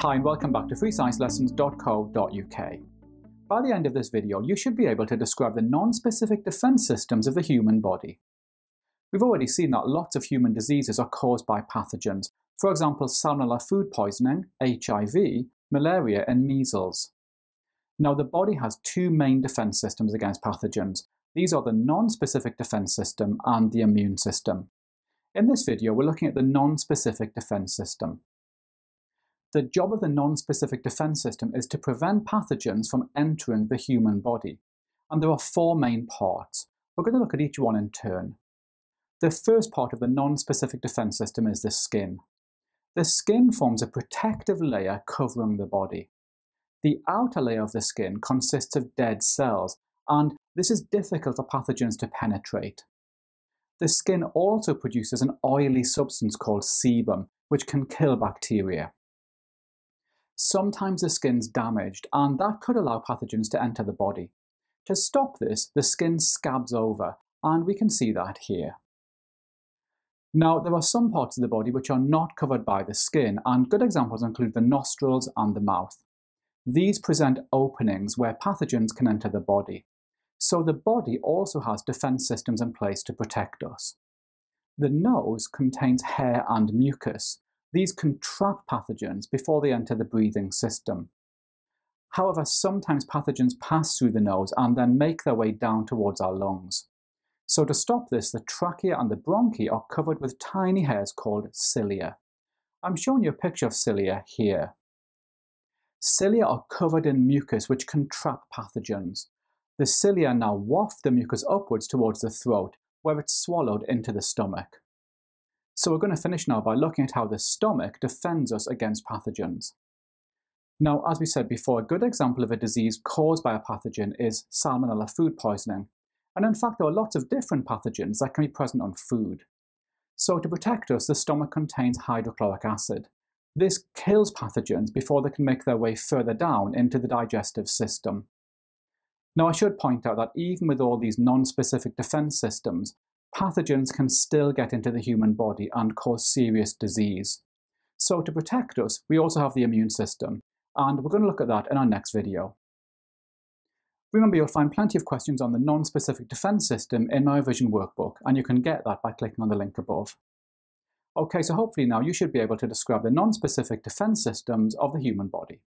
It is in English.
Hi and welcome back to freesciencelessons.co.uk. By the end of this video, you should be able to describe the non-specific defense systems of the human body. We've already seen that lots of human diseases are caused by pathogens, for example salmonella food poisoning, HIV, malaria and measles. Now the body has two main defense systems against pathogens. These are the non-specific defense system and the immune system. In this video, we're looking at the non-specific defense system. The job of the non-specific defense system is to prevent pathogens from entering the human body. And there are four main parts. We're going to look at each one in turn. The first part of the non-specific defense system is the skin. The skin forms a protective layer covering the body. The outer layer of the skin consists of dead cells, and this is difficult for pathogens to penetrate. The skin also produces an oily substance called sebum, which can kill bacteria. Sometimes the skin's damaged, and that could allow pathogens to enter the body. To stop this, the skin scabs over, and we can see that here. Now, there are some parts of the body which are not covered by the skin, and good examples include the nostrils and the mouth. These present openings where pathogens can enter the body. So the body also has defense systems in place to protect us. The nose contains hair and mucus, these can trap pathogens before they enter the breathing system. However, sometimes pathogens pass through the nose and then make their way down towards our lungs. So to stop this, the trachea and the bronchi are covered with tiny hairs called cilia. I'm showing you a picture of cilia here. Cilia are covered in mucus which can trap pathogens. The cilia now waft the mucus upwards towards the throat, where it's swallowed into the stomach. So we're going to finish now by looking at how the stomach defends us against pathogens. Now, as we said before, a good example of a disease caused by a pathogen is salmonella food poisoning. And in fact, there are lots of different pathogens that can be present on food. So to protect us, the stomach contains hydrochloric acid. This kills pathogens before they can make their way further down into the digestive system. Now I should point out that even with all these non-specific defense systems, pathogens can still get into the human body and cause serious disease. So to protect us, we also have the immune system, and we're going to look at that in our next video. Remember, you'll find plenty of questions on the non-specific defense system in my revision workbook, and you can get that by clicking on the link above. Okay, so hopefully now you should be able to describe the non-specific defense systems of the human body.